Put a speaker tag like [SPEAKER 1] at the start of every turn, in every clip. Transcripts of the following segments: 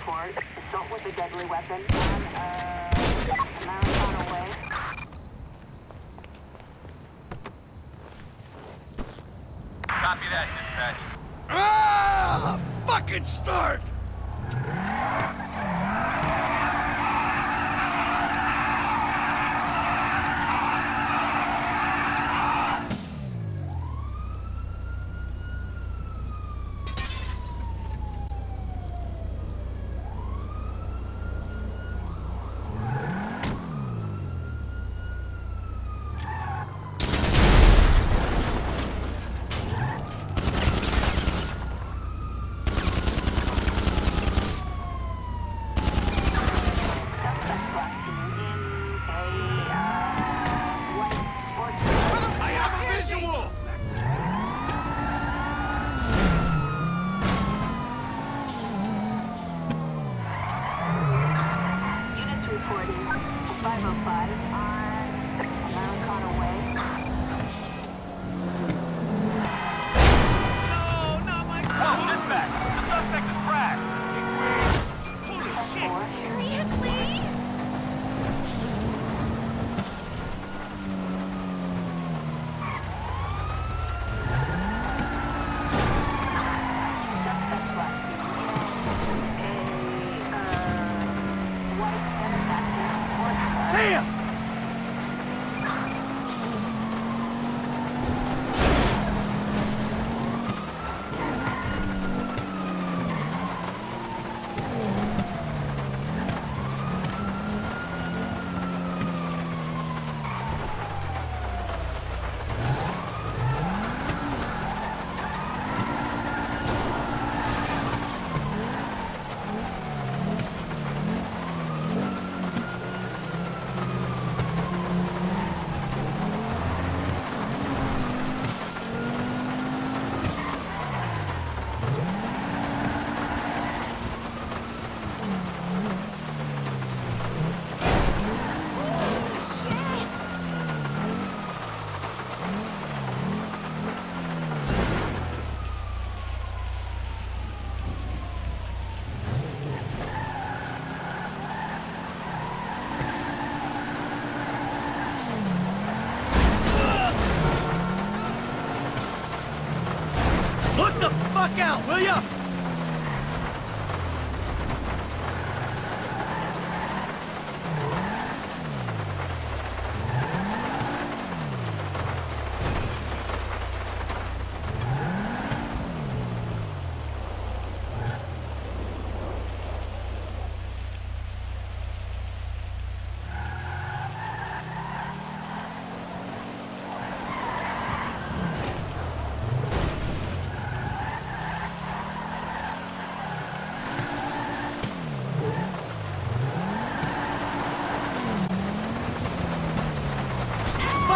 [SPEAKER 1] squad. Assault with a deadly weapon. Uh,
[SPEAKER 2] Copy that, dispatch.
[SPEAKER 3] Ah! Fucking start! Out, will ya?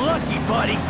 [SPEAKER 3] lucky, buddy.